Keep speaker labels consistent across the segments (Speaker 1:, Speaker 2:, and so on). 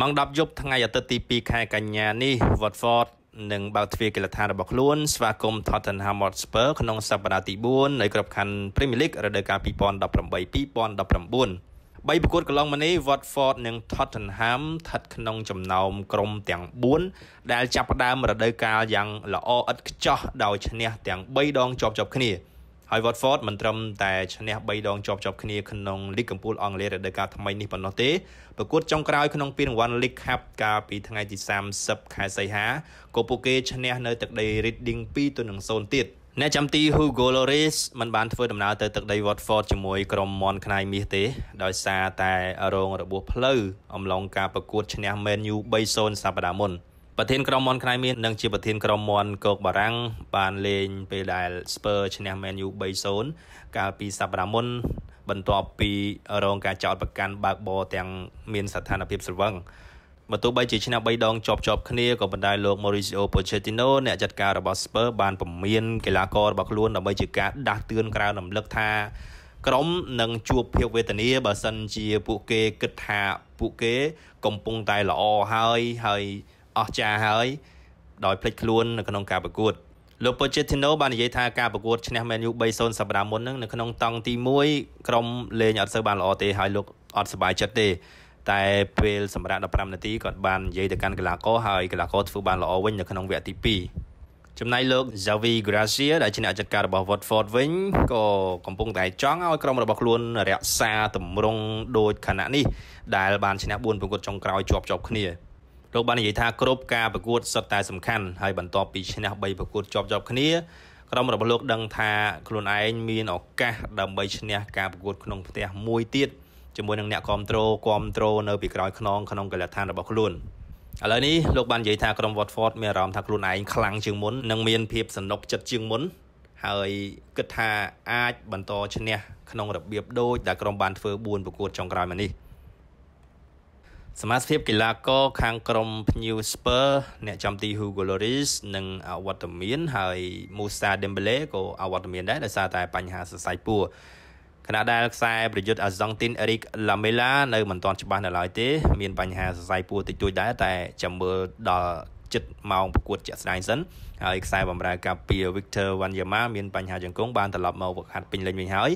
Speaker 1: ម៉ោង10យប់ថ្ងៃអាទិត្យទី2ខែកញ្ញានេះ Watford នឹងបើកទ្វារកីឡដ្ឋានរបស់ខ្លួនស្វាគមន៍ Tottenham Hotspur ក្នុងសប្តាហ៍ទី4នៃក្របខ័ណ្ឌ Premier League រដូវកាល2018-2019បីប្រកួតកន្លងមកនេះ Watford និង Tottenham ស្ថិតក្នុងចំណោមក្រុមទាំង4ដែលចាប់ផ្ដើមរដូវកាលយ៉ាងល្អឥតខ្ចោះដោយឈ្នះទាំង3ដងជាប់ៗគ្នា ហើយ Watford មិនត្រឹមតែឈ្នះ3ដងជាប់ៗគ្នាក្នុងលីកកំពូលអង់គ្លេសរដូវកាលថ្មីនេះប៉ុណ្ណោះទេប្រកួតចុងក្រោយក្នុងពានរង្វាន់ League Cup កាលពីថ្ងៃទី30ខែសីហាក៏ពួកគេឈ្នះនៅទឹកដី Reading 2ទៅនឹង0ទៀតអ្នកចាំទី Hugo Lloris មិនបានធ្វើដំណើរទៅទឹកដី Watford ជាមួយក្រុមមន់ខ្នាយមាសទេ ដោយសារតែរងរបួសផ្លូវអំឡុងការប្រកួតឈ្នះ Man U 3-0សប្តាហ៍មុន ប្រធានក្រុមមន់ខ្នាយមាសនិងជាប្រធានក្រុមមន់កោកបារាំងបានលេងពេលដែល Spurs ឈ្នះ Man U 3-0កាលពីសប្តាហ៍មុនបន្ទាប់ពីរងការចោទប្រកាន់បើកបរទាំងមានស្ថានភាពស្រវឹងបើទោះបីជាឆ្នាំ3ដងជាប់ជាប់គ្នាក៏ប៉ុន្តែលោក Mauricio Pochettino អ្នកចាត់ការរបស់ Spurs បានពមៀនកីឡាកររបស់ខ្លួនដើម្បីជាការដាស់តឿនក្រៅរំលឹកថាក្រុមនឹងជួបភាពវេទនាបើសិនជាពួកគេគិតថាពួកគេកំពុងតែល្អហើយហើយ អស្ចារ្យហើយដោយភ្លេចខ្លួននៅក្នុងការប្រកួតលោក Pochettino បាននិយាយថាការប្រកួតឈ្នះ Man U 3-0សប្តាហ៍មុនហ្នឹងនៅក្នុងតង់ទី1ក្រុមលេងអត់សូវបានល្អទេហើយលោកអត់សប្បាយចិត្តទេ តែពេលសម្រាប់15នាទីគាត់បាននិយាយទៅកាន់កីឡាករហើយកីឡាករធ្វើបានល្អវិញនៅក្នុងវគ្គទី2ចំណែកលោក Javi Gracia ដែលជាអ្នកចាត់ការរបស់ Watford វិញក៏កំពុងតែចង់ឲ្យក្រុមរបស់ខ្លួនរក្សាទម្រង់ដូចខណៈនេះដែលបានឈ្នះ4ប្រកួតចុងក្រោយជាប់ជាប់គ្នា លោកបាននិយាយថាគ្រប់ការប្រកួតសុទ្ធតែសំខាន់ហើយបន្ទាប់ពីឈ្នះ3ប្រកួតជាប់ជាប់គ្នាក្រុមរបស់លោកដឹងថាខ្លួនឯងមានឱកាសដើម្បីឈ្នះការប្រកួតក្នុងផ្ទះមួយទៀតជាមួយនឹងអ្នកគ្រប់គ្រងគ្រប់គ្រងនៅពីក្រោយខ្នងក្នុងកីឡដ្ឋានរបស់ខ្លួនឥឡូវនេះលោកបាននិយាយថាក្រុម Watford មានអារម្មណ៍ថាខ្លួនឯងខ្លាំងជាងមុននិងមានភាពសនុកចិត្តជាងមុនហើយគិតថាអាចបន្តឈ្នះក្នុងរបៀបដូចដែលក្រុមបានធ្វើ4ប្រកួតចុងក្រោយមកនេះ សមាជិកកីឡាករខាងក្រុមភ្ញៀវ Spur អ្នកចំទី Hugo Lloris និងអវត្តមានហើយ Musa Dembele ក៏អវត្តមានដែរដោយសារតែបញ្ហាសរសៃពួរខណៈដែលខ្សែប្រយុទ្ធអាសង់ទីនអេរិកឡាមេឡានៅមិនទាន់ច្បាស់នៅឡើយទេមានបញ្ហាសរសៃពួរតិចតួចដែរតែចាំមើលដល់ចិត្តម៉ោងប្រកួតជាក់ស្ដែងសិនហើយខ្សែបម្រើការពារ Victor Wanyama មានបញ្ហាជង្គង់បានត្រឡប់មកវឹកហាត់ពេញលេញវិញហើយ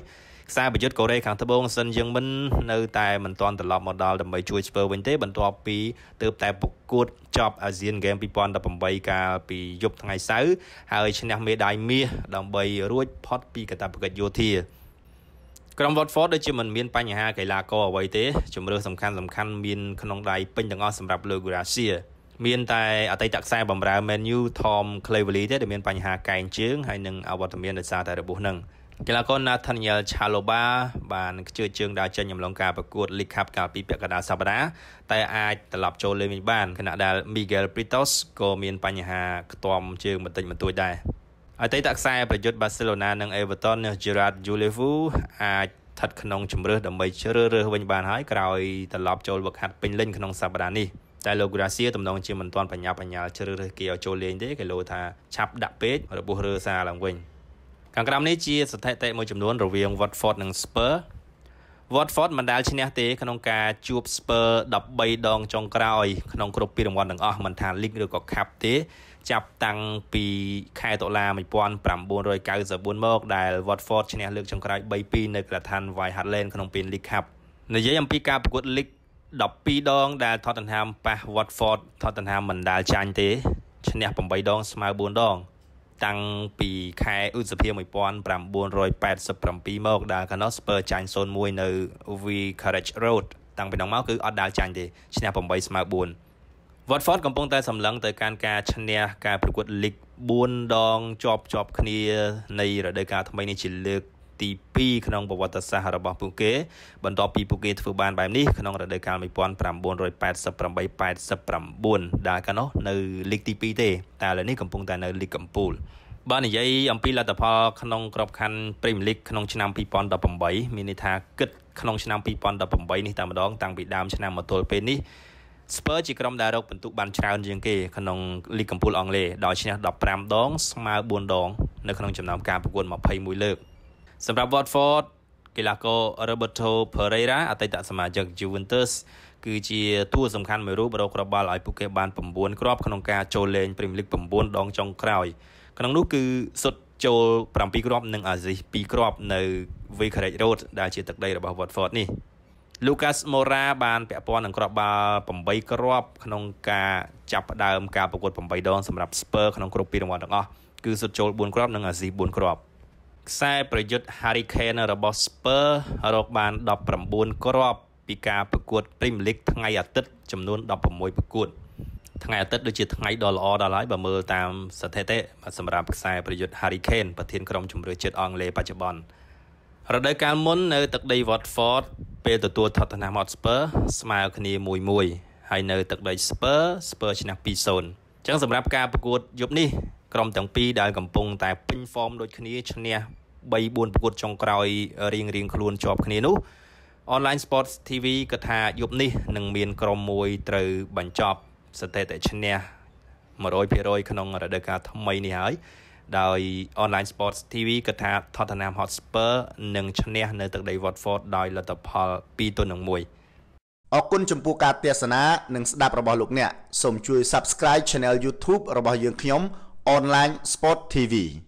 Speaker 1: ខ្សែប្រយុទ្ធកូរ៉េខាងត្បូងសិនយើងមិននៅតែមិនទាន់ត្រឡប់មកដល់ដើម្បីជួយស្ពើវិញទេបន្ទាប់ពីទើបតែប្រកួតចប់អាស៊ានហ្គេម2018កាលពីយប់ថ្ងៃសៅរ៍ហើយឈ្នះមេដាយមាសដើម្បីរួចផុតពីកាតព្វកិច្ចយោធាក្រុម Watford ដូចជាមិនមានបញ្ហាកីឡាករអ្វីទេជំរឿសំខាន់សំខាន់មានក្នុងដៃពេញទាំងអស់សម្រាប់លើ Gracia មានតែអតីតខ្សែបម្រើ Man U Tom Cleverley ទេដែលមានបញ្ហាកែងជើងហើយនឹងអវត្តមានដោយសារតែរបួសនឹង កីឡាករ Nathaniel Chalobah បានខ្ជឿជើងដើរចេញអំឡុងការប្រកួត League Cup កាលពីពាក់កណ្ដាលសប្តាហ៍តែអាចត្រឡប់ចូលលេងវិញបានខណៈដែល Miguel Britos ក៏មានបញ្ហាខ្ទាំជើងបន្តិចបន្តួចដែរអតីតខ្សែប្រយុទ្ធ Barcelona និង Everton Gerard Julefu អាចស្ថិតក្នុងជំរឿសដើម្បីជ្រើសរើសវិញបានហើយក្រោយត្រឡប់ចូលវឹកហាត់ពេញលេញក្នុងសប្តាហ៍នេះតែលោក Gracia ទំនងជាមិនទាន់បញ្ញាបញ្ញាជ្រើសរើសគេឲ្យចូលលេងទេគេលោថាឆាប់ដាក់ពេករបួសរើសារឡើងវិញ ខាងក្រោមនេះជាស្ថិតិមួយចំនួនរវាង Watford និង Spurs Watford មិនដែលឈ្នះទេក្នុងការជួប Spurs 13ដងចុងក្រោយក្នុងគ្រប់ពីរង្វាន់ទាំងអស់មិនថា League ឬក៏ Cup ទេ ចាប់តាំងពីខែតុលា1994មកដែល Watford ឈ្នះលើកចុងក្រោយ3-2នៅក្រាឋាន White Hart Lane ក្នុងពេល League Cup និយាយអំពីការប្រកួត League 12ដងដែល Tottenham ប៉ះ Watford Tottenham មិនដែលចាញ់ទេឈ្នះ8ដងស្មើ4ដង តាំងពីខែឧសភា1987មកដែលកាលនោះ Spurs ចាញ់0-1នៅ Vicarage Road តាំងពីនោះមកគឺអត់ដាល់ចាញ់ទេឈ្នះ8ស្មើ4 Watford កំពុងតែសម្លឹងទៅកាន់ការឈ្នះការប្រកួត League 4ដងជាប់ជាប់គ្នានៃរដូវកាលថ្មីនេះជាលើក ទី2ក្នុងប្រវត្តិសាស្ត្ររបស់ពួកគេ បន្ទាប់ពីពួកគេធ្វើបានបែបនេះក្នុងរដូវកាល1988-89ដែលកាលនោះនៅលីកទី2ទេតែឥឡូវនេះកំពុងតែនៅលីកកំពូលបើនិយាយអំពីលទ្ធផលក្នុងក្របខ័ណ្ឌ Premier League ក្នុងឆ្នាំ2018មានន័យថាគិតក្នុងឆ្នាំ2018នេះតែម្ដងតាំងពីដើមឆ្នាំមកទល់ពេលនេះ Spurs ជាក្រុមដែលរកពិន្ទុបានច្រើនជាងគេក្នុងលីកកំពូលអង់គ្លេសដោយឈ្នះ15ដងស្មើ4ដង នៅក្នុងចំណោមការប្រកួត21លើក សម្រាប់ Watford កីឡាករ Roberto Pereira អតីតសមាជិក Juventus គឺជាតួសំខាន់មួយរូបរកក្របបាល់ឲ្យពួកគេបាន9គ្រាប់ក្នុងការចូលលេង Premier League 9ដងចុងក្រោយក្នុងនោះគឺសុទ្ធចូល7គ្រាប់និងអាស៊ីស2គ្រាប់នៅ Vicarage Road ដែលជាទឹកដីរបស់ Watford នេះ Lucas Moura បានពាក់ព័ន្ធនឹងគ្រាប់បាល់8គ្រាប់ក្នុងការចាប់ផ្ដើមការប្រកួត8ដងសម្រាប់ Spurs ក្នុងគ្រប់ពីររង្វាន់ទាំងអស់គឺសុទ្ធចូល4គ្រាប់និងអាស៊ី4គ្រាប់ ខ្សែប្រយុទ្ធ Harry Kane របស់ Spurs រកបាន19គ្រាប់ពីការប្រកួត Premier League ថ្ងៃអាទិត្យចំនួន16ប្រកួតថ្ងៃអាទិត្យដូចជាថ្ងៃដ៏ល្អដល់ហើយបើមើលតាមស្ថិតិសម្រាប់ខ្សែប្រយុទ្ធ Harry Kane ប្រធានក្រុមជម្រើសជាតិអង់គ្លេសបច្ចុប្បន្នរដូវកាលមុននៅទឹកដី Watford ពេលទទួល Tottenham Hotspur ស្មើគ្នា1-1ហើយនៅទឹកដី Spur Spur ឈ្នះ2-0អញ្ចឹងសម្រាប់ការប្រកួតយប់នេះ ក្រុមទាំងពីរដែលកំពុងតែពេញហ្វមដូចគ្នាឈ្នះ3 4ប្រកួតចុងក្រោយរៀងរៀងខ្លួនជាប់គ្នានោះ Online Sports TV ក៏ថាយប់នេះនឹងមានក្រុមមួយត្រូវបញ្ចប់ស្ថិតិឈ្នះ100%ក្នុងរដូវកាលថ្មីនេះហើយដោយ Online Sports TV ក៏ថា Tottenham Hotspur នឹងឈ្នះនៅទឹកដី Watford ដោយលទ្ធផល2ទល់នឹង1
Speaker 2: អរគុណចំពោះការទស្សនានិងស្ដាប់របស់លោកអ្នកសូមជួយ Subscribe Channel YouTube របស់យើងខ្ញុំ Online Sport TV